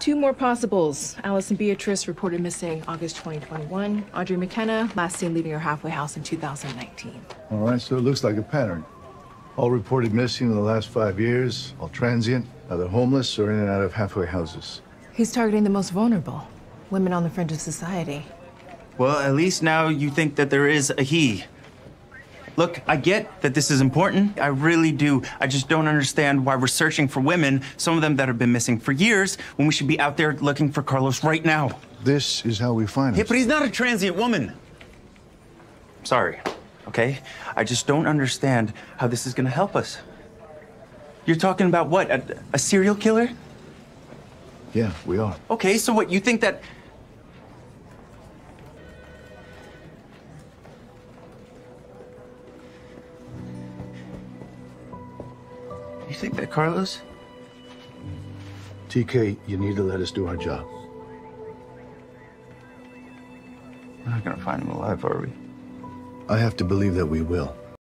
Two more possibles. Alice and Beatrice reported missing August 2021. Audrey McKenna last seen leaving her halfway house in 2019. All right, so it looks like a pattern. All reported missing in the last five years, all transient, either homeless or in and out of halfway houses. He's targeting the most vulnerable, women on the fringe of society. Well, at least now you think that there is a he. Look, I get that this is important. I really do. I just don't understand why we're searching for women, some of them that have been missing for years, when we should be out there looking for Carlos right now. This is how we find him. Yeah, but he's not a transient woman. Sorry, okay? I just don't understand how this is gonna help us. You're talking about what? A, a serial killer? Yeah, we are. Okay, so what, you think that. You think that Carlos? TK, you need to let us do our job. We're not gonna find him alive, are we? I have to believe that we will.